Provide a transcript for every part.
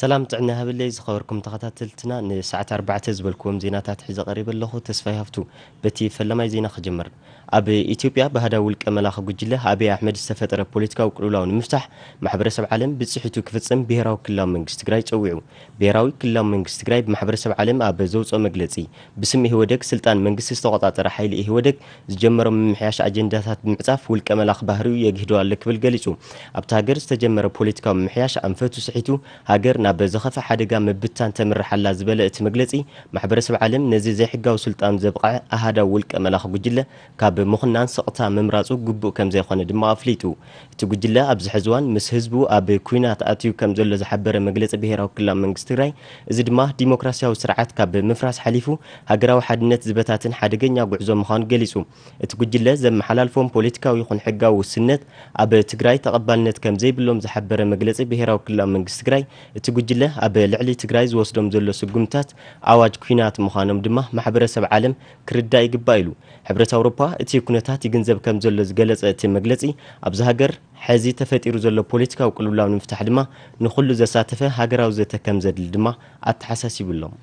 ሰላም ጥዕና ሃብለይ ዝኸበርኩም ተኸታተልትና ንሰዓት 4 ዝበልክዎም ዜናታት ሒዘ ቀሪብ ኣለኹ ተስፋይ ሃፍቱ በቲ ፈላማይ ዜና ክጀምር ኣብ ኢትዮጵያ ባህዳዊ ውልቀ መላኸ ጉጅለ ኣብይ ኣሕመድ ዝተፈጠረ ፖለቲካዊ ቅልውላው ንምፍታሕ ማሕበረሰብ ዓለም ብፅሒቱ ክፍፅም ብሄራዊ ክልላዊ መንግስቲ ትግራይ ፀዊዑ ብሄራዊ ክልላዊ መንግስቲ ትግራይ ብማሕበረሰብ ዓለም ኣብ ዘውፅኦ መግለፂ ብስም ኢህወደግ ስልጣን መንግስቲ ዝተቆጣጠረ ሓይሊ ኢህወደግ ዝጀመሮ ምምሕያሽ ኣጀንዳታት ብምዕፃፍ ውልቀ መላኽ ባህርዩ የግህዶ ኣሎ ክብል ገሊፁ ኣብቲ ሃገር ዝተጀመረ ፖለቲካዊ ምምሕያሽ ኣንፈቱ ስሒቱ ሃገር ናብ ዝኸፋ ሓደጋ ምብታን ተምርሓላ ዝበለ እቲ መግለፂ ማሕበረሰብ ዓለም ነዚ ዘይሕጋዊ ስልጣን ዘብቕዐ ኣሃዳዊ ውልቀ መላኽ ጉጅለ ካብ ምኹናን ስቕታ ምምራፁ ግቡእ ከም ዘይኮነ ድማ ኣፍሊጡ እቲ ጉጅለ ኣብዚ ሕዝዋን ምስ ህዝቡ ኣብ ኩናት ኣትዩ ከም ዘሎ ዝሓበረ መግለፂ ብሄራዊ ክልላዊ መንግስቲ ትግራይ እዚ ድማ ዲሞክራሲያዊ ስርዓት ካብ ምፍራስ ሓሊፉ ሃገራዊ ሓድነት ዝበታትን ሓደገኛ ጉዕዞ ምዃኑ ገሊጹ እቲ ጉጅለ ዘመሓላልፎም ፖለቲካዊ ይኹን ሕጋዊ ውስነት ኣብ ትግራይ ተቐባልነት ከም ዘይብሎም ዝሓበረ መግለፂ ብሄራዊ ክልላዊ መንግስቲ ትግራይ እቲ ጉጅለ ኣብ ልዕሊ ትግራይ ዝወስዶም ዘሎ ስጉምታት ኣዋጅ ኩናት ምዃኖም ድማ ማሕበረሰብ ዓለም ክርዳእ ይግባእ ኢሉ ሕብረት ኣውሮፓ እቲ ኩነታት ይግንዘብ ከም ዘሎ ዝገለጸ እቲ መግለጺ ኣብዚ ሃገር ሕዚ ተፈጢሩ ዘሎ ፖለቲካዊ ቅልውላው ንምፍታሕ ድማ ንኹሉ ዘሳተፈ ሃገራዊ ዘተ ከም ዘድሊ ድማ ኣተሓሳሲቡሎም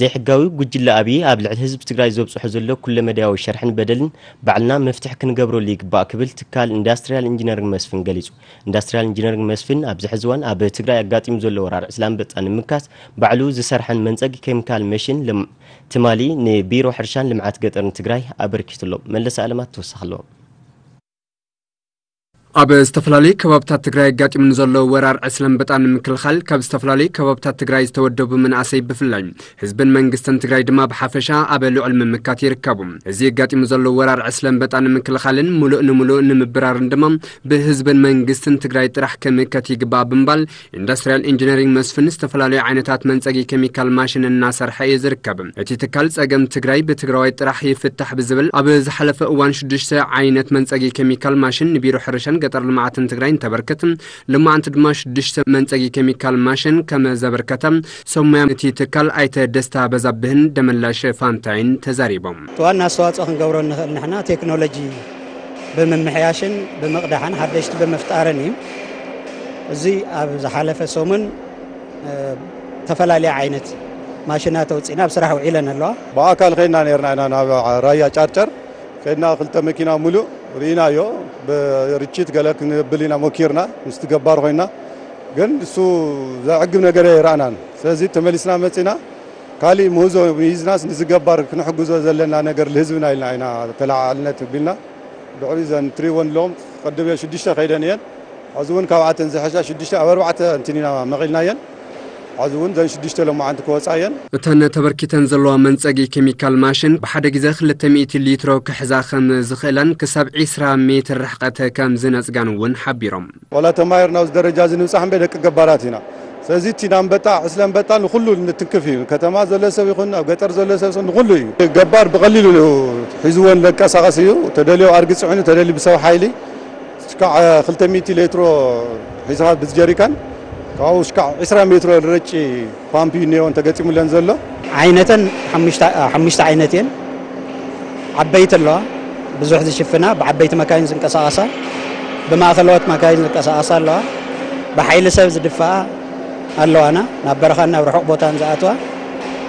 ዘይሕጋዊ ጉጅለ ኣብዪ ኣብ ልዕሊ ህዝቢ ትግራይ ዘብፅሖ ዘሎ ኩለ መዳያዊ ሸርሕን በደልን ባዕልና መፍትሕ ክንገብረሉ ይግባእ ክብል ትካል ኢንዳስትርያል ኢንጂነሪንግ መስፍን ገሊፁ ኢንዳስትርያል ኢንጂነሪንግ መስፍን ኣብዚ ሕዚ እዋን ኣብ ትግራይ ኣጋጢሙ ዘሎ ወራር እስላምበጣ ንምካስ ባዕሉ ዝሰርሐን መንፀጊ ኬሚካል መሽን ትማሊ ንቢሮ ሕርሻን ልምዓት ገጠርን ትግራይ ኣበርኪቱ ኣሎ መለሰ ኣለማት ተወሳኺ ኣለዎ ኣብ ዝተፈላለዩ ከባብታት ትግራይ ኣጋጢሙን ዘሎ ወራር ዕስለን በጣን ንምክልኻል ካብ ዝተፈላለዩ ከባብታት ትግራይ ዝተወደቡ መናእሰይ ብፍላይ ህዝብን መንግስትን ትግራይ ድማ ብሓፈሻ ኣብ ልዑል ምምካት ይርከቡ እዚ ኣጋጢሙ ዘሎ ወራር ዕስለን በጣን ንምክልኻልን ሙሉእ ንምሉእ ንምብራርን ድማ ብህዝብን መንግስትን ትግራይ ጥራሕ ክምከት ይግባእ ብምባል ኢንዱስትርያል ኢንጂነሪንግ መስፍን ዝተፈላለዩ ዓይነታት መንፀጊ ኬሚካል ማሽን እናሰርሐ እዩ ዝርከብ እቲ ትካል ፀገም ትግራይ ብትግራዋይ ጥራሕ ይፍታሕ ብዝብል ኣብ ዝሓለፈ እዋን 6ዱሽተ ዓይነት መንፀጊ ኬሚካል ማሽን ንቢሮ ሕርሻን قطر لمعات تقرين تبركت لما عن تدماش دشت منطقي كميكال ماشن كما زبركت سميا نتي تكال ايتا دستا بزبهن دملاش فانتعين تزاريبهم توانا سوات اخن قورو نحنا تكنولوجي بممحياشن بمقدحن حدشت بمفتارني زي ابز حالفة سومن تفلا لي عينت ماشينات وتصينا بصراحة وعيلنا الله باكل خينا نيرنا نا نا رايا شارتر خينا خلت مكينا ملو ርኢናዮ ብርችት ገለ ክንብል ኢና ሞኪርና ምስ ትገባር ኮይና ግን እሱ ዘዕግብ ነገር ኣይረአናን ስለዚ ተመሊስና መፂና ካልእ ምህዞ ምሂዝናስ ንዝገባር ክንሕግዞ ዘለና ነገር ንህዝብና ኢልና ኢና ተለዓልነት ኣቢልና ድሕሪ ዘን ትሪወን ሎም ቅድም እየ ሽዱሽተ ከይደን እየን ሕዚ እውን ካብዓተን ዝሓሻ ሽዱሽተ ኣብ ኣርባዕተ እንትን ኢና መቒልና እየን عذون ذا يشتلهم عندك وصاين تهنا تبركي تنزلوا من صقي كيميكال ماشين بحد غزا 300 لتر كحزاخم زخلن كسب 20 متر رحقته كم زنزغان ون حبيرم ولا تمايرنا وز درجه زنص حم بدك جباراتنا سازي تينام بتا اسلام بتا نخلو نتكفي كتما زله سوي خن او غتر زله سوي نخلو جبار بقليل حزون لك ساغسيو تدليو ارغص عين تدلي بسو حايلي كا 300 لتر حزاب بزجريكان كاو شكا إسرا متر الرجي فامبيني وانت قتي مليان زلا عينتن حمشت حمشت عينتين عبيت الله بزحد شفنا بعبيت مكاين زن كساسا بما ثلوت مكاين زن كساسا الله بحيل سبز دفاع الله أنا نبرخنا ورحق بوتان زاتوا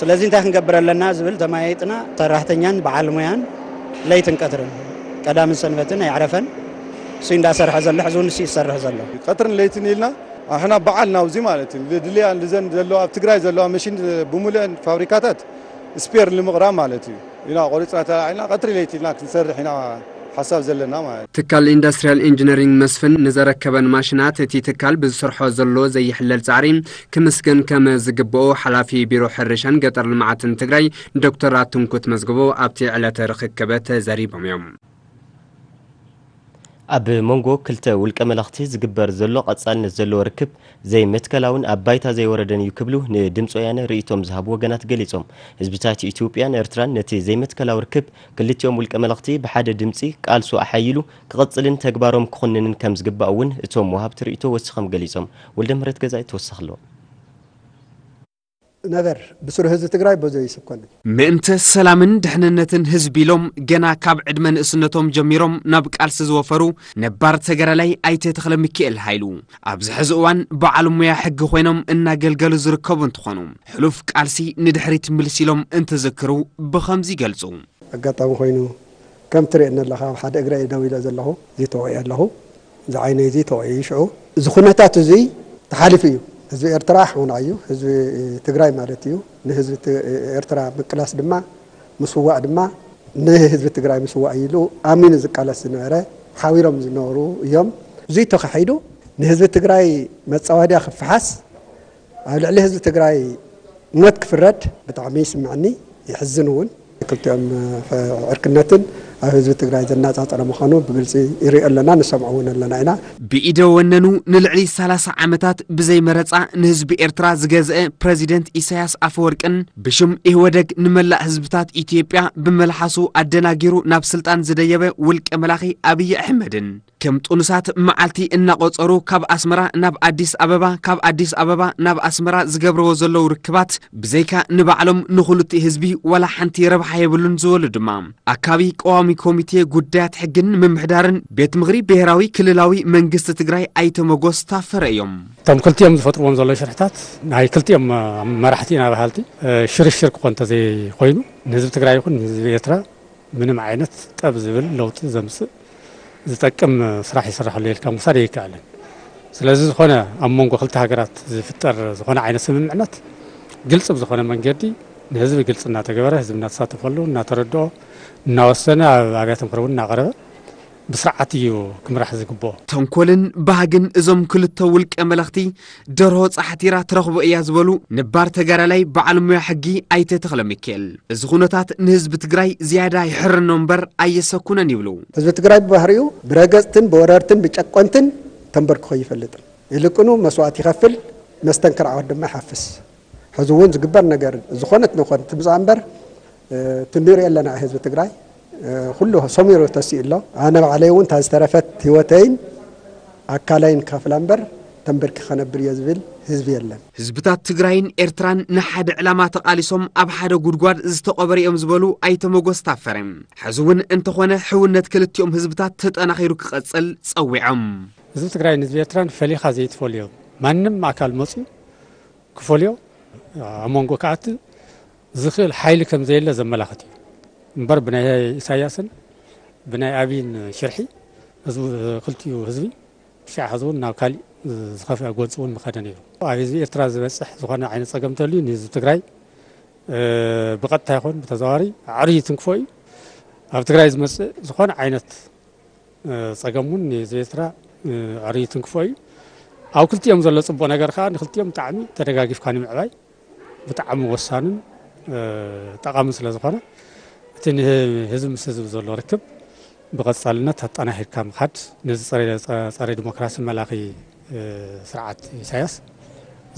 ስለዚህ እንታይ ክንገብረለና ዝብል ተማያይጥና ሰራሕተኛን በዓለሙያን ለይትን ቀትርን ቀዳምን ሰንበትን سين دا سرح زل حزون سي سرح زل قطرن ليتن يلنا احنا بعلنا وزي مالتن دليا لزن زلو ابتقراي زلو مشين بمولين فابريكاتات سبير لمغرام مالتي هنا قلت عنا قطري ليتن هناك نسرح هنا حساب زلنا ما تكال اندستريال انجينيرينج مسفن نزر كبن ماشينات تي تكال بسرح زلو زي حلل تعري كمسكن كما زغبو حلافي بيرو حرشان قطر المعات انتغري دكتوراتن كنت مزغبو ابتي على تاريخ كبت زريبم يوم ኣብ መንጎ ክልተ ውልቀ መላእኽቲ ዝግበር ዘሎ ቀጻልነት ዘለዎ ርክብ ዘይመትከላውን ኣብ ባይታ ዘይወረደን እዩ ክብሉ ንድምፂ ወያነ ርእይቶም ዝሃቡ ወገናት ገሊፆም ህዝብታት ኢትዮጵያን ኤርትራን ነቲ ዘይመትከላዊ ርክብ ክልቲኦም ውልቀ መላእኽቲ ብሓደ ድምፂ ቃልሱ ኣሓይሉ ክቐፅልን ተግባሮም ክኽንንን ከም ዝግባእ እውን እቶም ወሃብቲ ርእይቶ ወሲኾም ገሊፆም ወልደ ምህረት ገዛኢ ተወሳኺ ኣለዎ ነበር ብስሩ ህዝቢ ትግራይ በዚ ይስኮን ምእንቲ ሰላምን ድሕንነትን ህዝቢ ኢሎም ገና ካብ ዕድመ ንእስነቶም ጀሚሮም ናብ ቃልሲ ዝወፈሩ ነባር ተገራላይ ኣይተ ተኽለ ሚካኤል ሃይሉ ኣብዚ ሕዚ እዋን በዓል ሙያ ሕጊ ኮይኖም እናገልገሉ ዝርከቡ እንትኾኑ ሕሉፍ ቃልሲ ንድሕሪት ምልስ ኢሎም እንትዝክሩ ብከምዚ ይገልጹ ኣጋጣሚ ኮይኑ ከም ትሪእየኒ ኣለኻ ኣብ ሓደ እግረ ደው ኢለ ዘለኹ እዚ ተወዒ ኣለኹ እዚ ዓይነ እዚ ተወዒ ይሽዑ እዚ ኩነታት እዙይ ተሓሊፉ እዩ هزوي إرترا حون عيو هزوي تجري مالتيو نهزوي إرترا بكلاس دما مسوا دما نهزوي تجري مسوا عيلو آمين إذا كلاس نورة حاويرم زنورو يوم زوي تخحيدو نهزوي تجري متصوادي أخف حس على اللي هزوي تجري نتك فرد بتعميس معني يحزنون كنت يوم في عركنتن هذا تقرأ جنة تعطنا مخانو ببلسي يري ألنا نسمعون ألنا هنا بإيدو وننو نلعلي سالس عمتات بزي مرتع نهزب إرترا زغزة President إسياس أفوركن بشم إهودك نملا هزبتات إتيبيا بملحسو أدنا جيرو نابسلطان زدايب ولك ملاخي أبي أحمدن ከም ጡንሳት መዓልቲ እናቆፀሩ ካብ ኣስመራ ናብ ኣዲስ ኣበባ ካብ ኣዲስ ኣበባ ናብ ኣስመራ ዝገብርዎ ዘለዉ ርክባት ብዘይካ ንባዕሎም ንኽልቲ ህዝቢ ወላ ሓንቲ ረብሓ የብሉን ዝበሉ ድማ ኣካቢ ቀዋሚ ኮሚቴ ጉዳያት ሕግን ምምሕዳርን ቤት ምኽሪ ብሄራዊ ክልላዊ መንግስቲ ትግራይ ኣይተ መጎስ ታፈረ እዮም እቶም ክልቲኦም ዝፈጥርዎም ዘሎ ሽርሕታት ናይ ክልቲኦም መራሕቲ ኢና ባህልቲ ሽርሽር ክኾን እንተዘይኮይኑ ንህዝቢ ትግራይ ይኹን ንህዝቢ ኤርትራ ምንም ዓይነት ጠብ ዝብል ለውጢ ዘምፅእ زتكم صراحة صراحة الليل كم صاريه كعلن سلازز خونا أمون قو خلت هاقرات زي خونا عين سمن معنات قلت بز خونا من قردي نهزب قلت ناتا قبرة هزب ناتسات فلو ناتردو ناوستنا عقاتم قربون ناقربة ብስርዓት እዩ ክምራሕ ዝግብኦ ተንኮልን ባህግን እዞም ክልተ ውልቀ መለእኽቲ ደርሆ ፃሕቲራ ትረኽቦ እያ ዝበሉ ነባር ተጋዳላይ በዓል ሙያ ሕጊ ኣይተ ተኽለ ሚካኤል እዚ ኩነታት ንህዝቢ ትግራይ ዝያዳ ይሕርኖ እምበር ኣየሰኩነን ይብሉ ህዝቢ ትግራይ ብባህሪኡ ብረገፅትን ብወረርትን ብጨቆንትን ተንበርክኾ ይፈልጥን ይልቅኑ መስዋዕት ይኸፍል መስተንከር ዓወት ድማ ይሓፍስ ሕዚ እውን ዝግበር ነገር ዝኾነት ንኾን ትምፃ እምበር ትንሪኦ ኣለና ህዝቢ ትግራይ ሁሉ ሰሚሮ ተስኢሎ ኣነ ባዕለይ እውን እታ ዝተረፈት ህወተይን ኣካላይን ካፍ ላምበር ተንበርኪ ከነብር እየ ዝብል ህዝቢ የለን ህዝብታት ትግራይን ኤርትራን ንሓደ ዕላማ ተቓሊሶም ኣብ ሓደ ጉድጓድ ዝተቐበረ እዮም ዝበሉ ኣይተ መጎስ ታፈረ ሕዚ እውን እንተኾነ ሕውነት ክልቲኦም ህዝብታት ተጠናኺሩ ክቐጽል ጸዊዖም ህዝቢ ትግራይን ህዝቢ ኤርትራን ፈሊኻ ዘይትፈልዮ ማንም ኣካል መፅኡ ክፈልዮ ኣብ መንጎ ከኣቲ ዝኽእል ሓይሊ ከም ዘየለ ዘመላኽት እዩ እምበር ብናይ ኢሳያስን ብናይ ኣብይን ሽርሒ ክልቲኡ ህዝቢ ትሽዓ ህዝቡን ናብ ካሊእ ዝኸፍአ ጎንፂ እውን ምኸደ ነይሩ ኣብ ህዝቢ ኤርትራ ዝበፅሕ ዝኾነ ዓይነት ፀገም እንተልዩ ንህዝቢ ትግራይ ብቐጥታ ይኹን ብተዘዋዋሪ ዓብዪ ትንክፎ እዩ ኣብ ትግራይ ዝመፅእ ዝኾነ ዓይነት ፀገም እውን ንህዝቢ ኤርትራ ዓብዪ ትንክፎ እዩ ኣብ ክልቲኦም ዘሎ ፅቡቅ ነገር ከዓ ንክልቲኦም ብጣዕሚ ተደጋጊፍካ ንምዕባይ ብጣዕሚ ወሳንን ጠቃሚ ስለ ዝኾነ እቲ ንህዝቢ ምስ ህዝቢ ዘሎ ርክብ ብቐፃልነት ኣጠናሂድካ ምኻድ ነዚ ፀረ ዲሞክራሲ መላኺ ስርዓት ኢሳያስ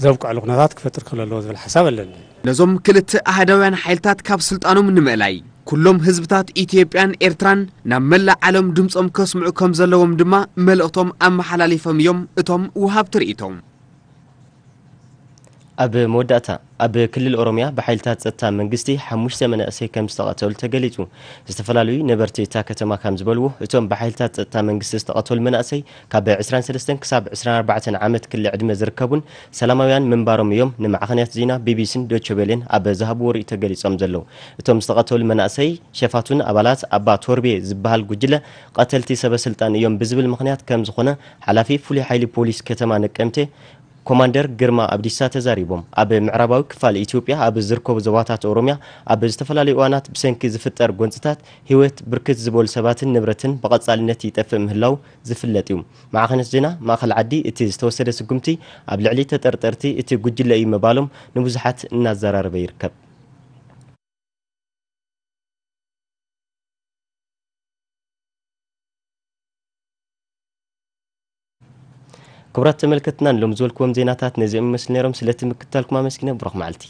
ዘብቅዕሉ ኩነታት ክፈጥር ክህሉ ኣለዎ ዝብል ሓሳብ ኣለኒ ነዞም ክልተ ኣህዳውያን ሓይልታት ካብ ስልጣኖም ንምእላይ ኩሎም ህዝብታት ኢትዮጵያን ኤርትራን ናብ መላእ ዓለም ድምፆም ከስምዑ ከም ዘለዎም ድማ መልእኽቶም ኣመሓላለፎም እዮም እቶም ውሃብ ትርኢቶም ኣብ መወዳእታ ኣብ ክልል ኦሮምያ ብሓይልታት ፀጥታ መንግስቲ ሓሙሽተ መናእሰይ ከም ዝተቐተሉ ተገሊጹ ዝተፈላለዩ ነበርቲ እታ ከተማ ከም ዝበልዎ እቶም ብሓይልታት ፀጥታ መንግስቲ ዝተቐተሉ መናእሰይ ካብ 23 ክሳብ 24 ዓመት ክሊ ዕድመ ዝርከቡን ሰላማውያን ምንባሮም እዮም ንማዕኸንያት ዜና ቢቢሲን ዶቸቤልን ኣብ ዝሃብዎ ርኢ ተገሊፆም ዘለዉ እቶም ዝተቐተሉ መናእሰይ ሸፋቱን ኣባላት ኣባ ቶርቤ ዝበሃል ጉጅለ ቀተልቲ ሰበስልጣን እዮም ብዝብል ምክንያት ከም ዝኾነ ሓላፊ ፍሉይ ሓይሊ ፖሊስ ከተማ ነቀምቴ ኮማንደር ግርማ ኣብዲሳ ተዛሪቦም ኣብ ምዕራባዊ ክፋል ኢትዮጵያ ኣብ ዝርከቡ ዞባታት ኦሮምያ ኣብ ዝተፈላለዩ እዋናት ብሰንኪ ዝፍጠር ጎንፅታት ሂወት ብርክት ዝበሉ ሰባትን ንብረትን ብቐጻልነት ይጠፍእ ምህላው ዝፍለጥ እዩ ማዕኸነት ዜና ማእኸል ዓዲ እቲ ዝተወሰደ ስጉምቲ ኣብ ልዕሊ ተጠርጠርቲ እቲ ጉጅለ እዩ መባሎም ንብዙሓት እናዘራረበ ይርከብ ክብራት ተመልከትና ንሎም ዝበልክዎም ዜናታት ነዚኦም ይመስል ነይሮም ስለቲ ምክታልኩም ኣመስግነ ብሮኽ መዓልቲ